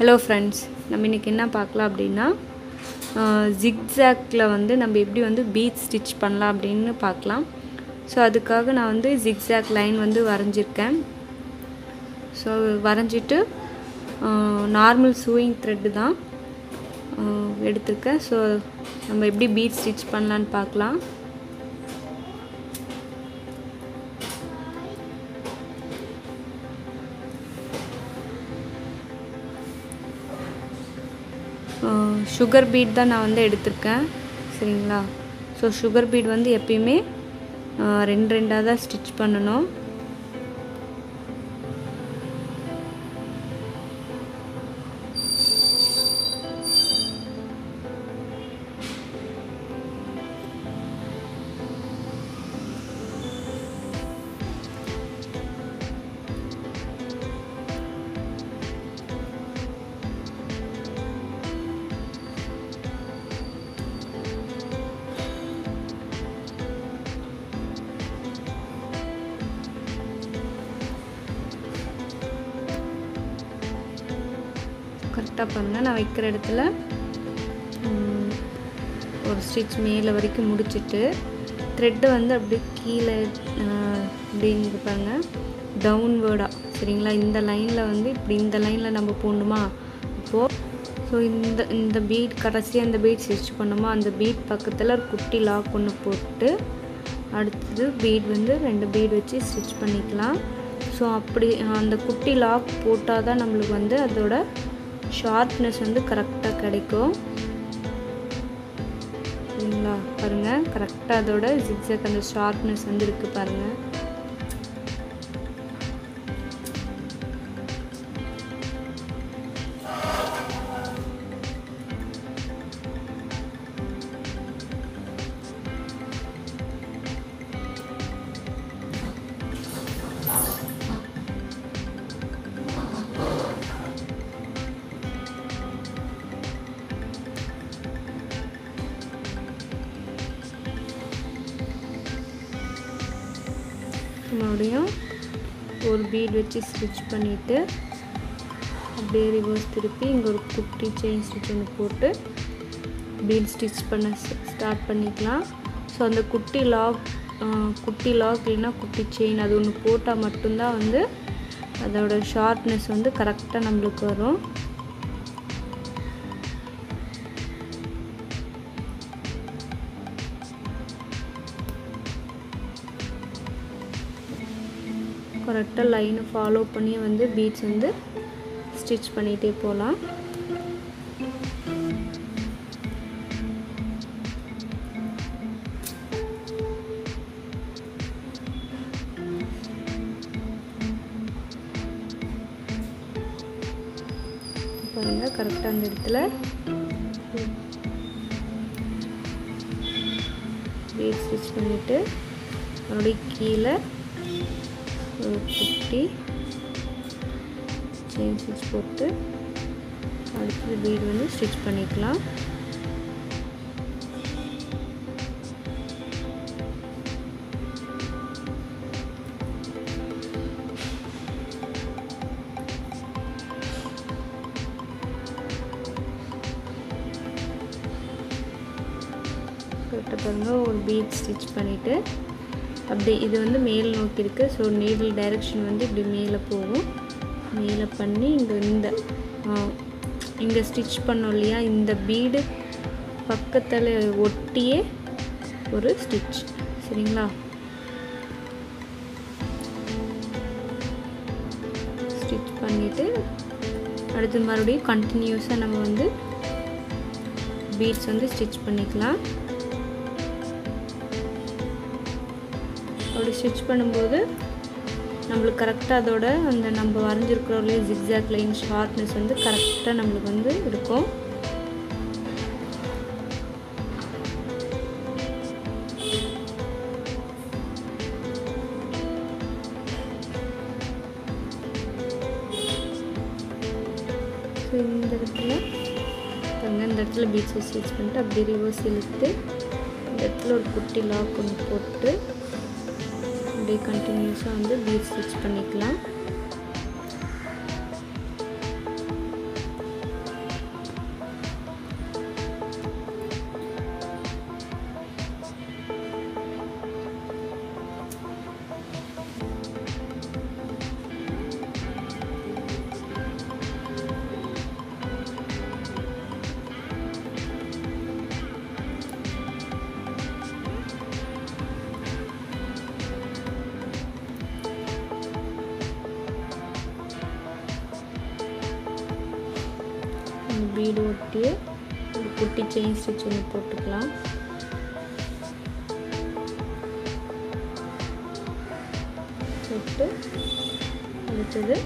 Hello friends நம்ம இன்றைக்கி என்ன பார்க்கலாம் அப்படின்னா ஜிக்ஸாக்ல வந்து நம்ம எப்படி வந்து பீட் ஸ்டிச் பண்ணலாம் அப்படின்னு பார்க்கலாம். ஸோ அதுக்காக நான் வந்து ஜிக்ஸாக் லைன் வந்து வரைஞ்சிருக்கேன். ஸோ வரைஞ்சிட்டு நார்மல் சூயிங் த்ரெட்டு தான் எடுத்திருக்கேன். ஸோ நம்ம எப்படி பீட் ஸ்டிச் பண்ணலான்னு பார்க்கலாம். சுகர் பீட் தான் நான் வந்து எடுத்திருக்கேன். சரிங்களா? ஸோ சுகர் பீட் வந்து எப்பயுமே ரெண்டு ரெண்டாக தான் ஸ்டிச் பண்ணணும். கரெக்டாக பாருங்கள். நான் வைக்கிற இடத்துல ஒரு ஸ்டிச் மேலே வரைக்கும் முடிச்சிட்டு த்ரெட்டை வந்து அப்படியே கீழே அப்படிங்க பாருங்கள் டவுன்வேர்டாக சரிங்களா? இந்த லைனில் வந்து இப்படி இந்த லைனில் நம்ம போடணுமா? இப்போது ஸோ இந்த இந்த பீட் கடைசியாக இந்த பீட் ஸ்டிச் பண்ணோமா அந்த பீட் பக்கத்தில் ஒரு குட்டி லாக் ஒன்று போட்டு அடுத்தது பீட் வந்து ரெண்டு பீட் வச்சு ஸ்டிச் பண்ணிக்கலாம். ஸோ அப்படி அந்த குட்டி லாக் போட்டால் தான் நம்மளுக்கு வந்து அதோட ஷார்ப்னஸ் வந்து கரெக்டாக கிடைக்கும். சரிங்களா? பாருங்கள் கரெக்டாக அதோட ஜிக்ஸாக் அந்த ஷார்ப்னஸ் வந்து இருக்குது பாருங்கள் மறுபடியும் ஒரு பீட் வச்சு ஸ்டிச் பண்ணிவிட்டு அப்படியே ரிவர்ஸ் திருப்பி இங்கே ஒரு குட்டி செயின் ஸ்டிச் ஒன்று போட்டு பீட் ஸ்டிச் பண்ண ஸ்டார்ட் பண்ணிக்கலாம். ஸோ அந்த குட்டி லாக் குட்டி லாக் இல்லைன்னா குட்டி செயின் அது ஒன்று போட்டால் மட்டும்தான் வந்து அதோட ஷார்ப்னஸ் வந்து கரெக்டாக நம்மளுக்கு வரும். கரெக்டாக லைனை ஃபாலோ பண்ணி வந்து பீட்ஸ் வந்து ஸ்டிச் பண்ணிகிட்டே போகலாம். பாருங்கள் கரெக்டாக அந்த இடத்துல பீட் ஸ்டிச் பண்ணிவிட்டு மறுபடியும் கீழே குட்டி செயின் ஸ்டிச் போட்டு அடுத்தது பீடு வந்து ஸ்டிச் பண்ணிக்கலாம். கரெக்டாக பாருங்கள் ஒரு பீட் ஸ்டிச் பண்ணிவிட்டு அப்படி இது வந்து மேல் நோக்கி இருக்குது ஸோ நீடில் டைரெக்ஷன் வந்து இப்படி மேலே போகும். மேலே பண்ணி இங்கே இந்த இங்கே ஸ்டிச் பண்ணோம் இல்லையா? இந்த பீடு பக்கத்தில் ஒட்டியே ஒரு ஸ்டிச் சரிங்களா? ஸ்டிச் பண்ணிவிட்டு அடுத்து மறுபடியும் கண்டினியூஸாக நம்ம வந்து பீட்ஸ் வந்து ஸ்டிச் பண்ணிக்கலாம். அப்படி ஸ்டிச் பண்ணும்போது நம்மளுக்கு கரெக்டாக அதோட அந்த நம்ம வரைஞ்சிருக்கிறோம் இல்லையா ஜிக்ஸாக் லைன் ஷார்ப்னஸ் வந்து கரெக்டாக நம்மளுக்கு வந்து இருக்கும். இந்த இடத்துல பாருங்க இந்த இடத்துல பீச்சை ஸ்டிச் பண்ணிட்டு அப்படியே ரிவர்ஸ் இழுத்து இந்த இடத்துல ஒரு குட்டி லாக் ஒன்று போட்டு அப்படியே கண்டினியூஸாக வந்து பீட் ஸ்டிச் பண்ணிக்கலாம். பீடு ஒட்டி ஒரு குட்டி செயின் ஸ்டிச் ஒன்று போட்டுக்கலாம். போட்டு அடுத்தது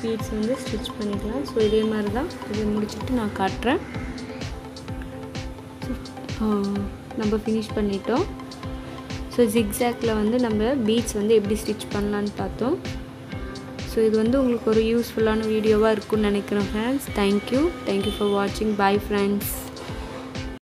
பீட்ஸ் வந்து ஸ்டிச் பண்ணிக்கலாம். ஸோ இதே மாதிரி தான் இதை முடிச்சுட்டு நான் காட்டுறேன். நம்ம ஃபினிஷ் பண்ணிட்டோம். ஸோ ஜிக்ஸாக்டில் வந்து நம்ம பீட்ஸ் வந்து எப்படி ஸ்டிச் பண்ணலான்னு பார்த்தோம். ஸோ இது வந்து உங்களுக்கு ஒரு யூஸ்ஃபுல்லான வீடியோவாக இருக்கும்னு நினைக்கிறேன் friends thank you thank you for வாட்சிங் பை ஃப்ரெண்ட்ஸ்